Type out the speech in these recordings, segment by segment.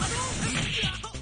Hadouken!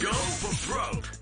Go for broke.